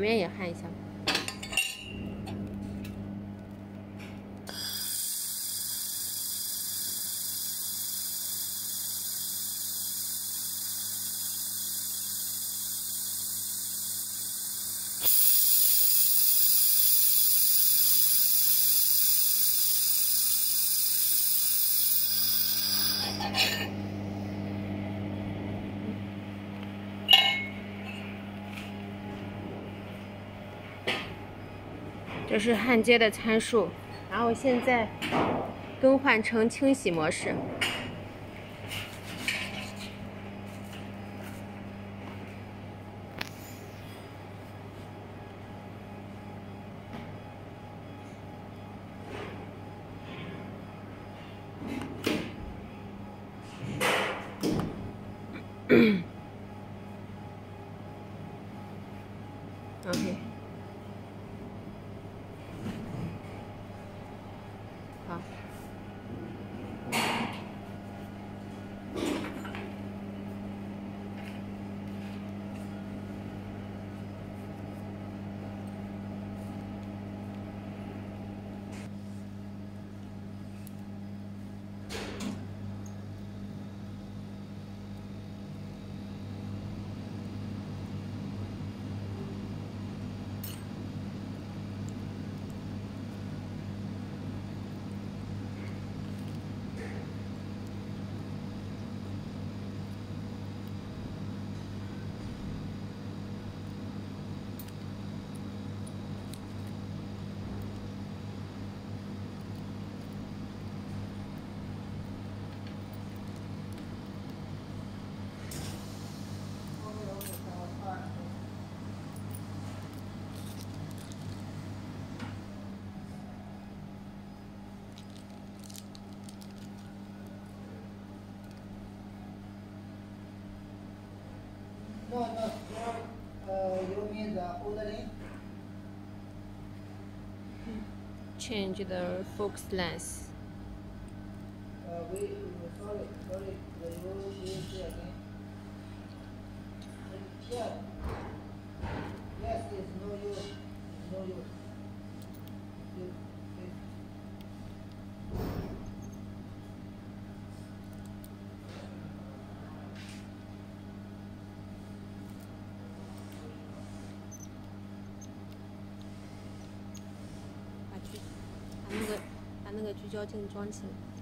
里面也焊一下。这是焊接的参数，然后现在更换成清洗模式。No, no, no, uh, you mean the ordering? Change the focus lens. Uh, we, sorry, sorry, the you, you again. Yeah. Yes, it's no use, no use. 那个聚焦镜装起来。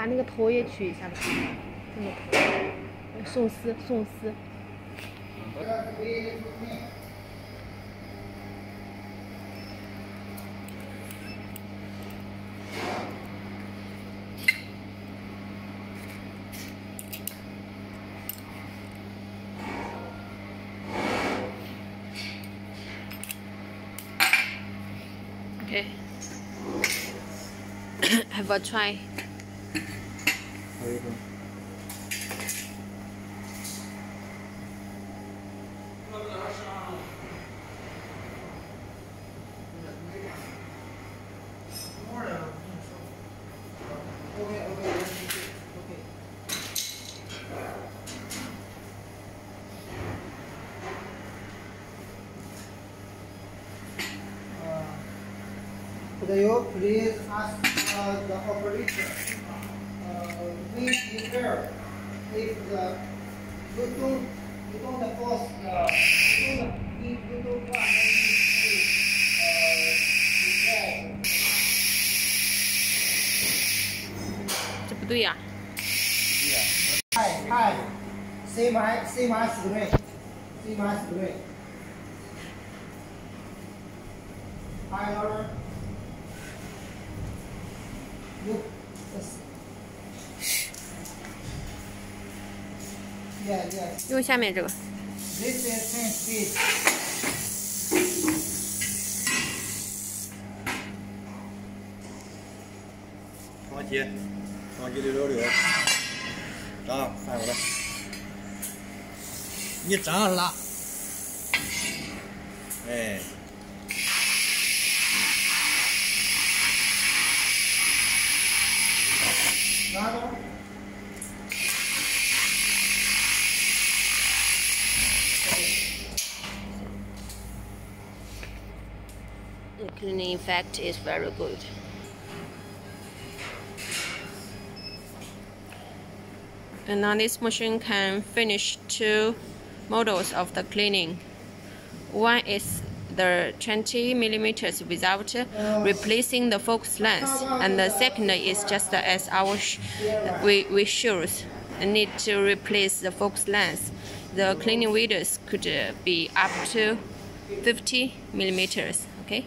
把那个头也取一下吧，这个头，送丝送丝。OK，Have a try. There you go. they will please ask uh, the operator leaf repair. If the lutong, lutong na cause, the lutong na, if you don't, need to uh, repair. Cepat tu ya? Yeah. Hi, hi. Same height, same height to the. Same height to the way. Look. 用下面这个。双击，双击六六六，涨，翻过来，你涨拉，哎，拿着。Cleaning effect is very good. And now this machine can finish two models of the cleaning. One is the 20 millimeters without replacing the focus lens, and the second is just as our sh- we we shows need to replace the focus lens. The cleaning width could be up to 50 millimeters. Okay.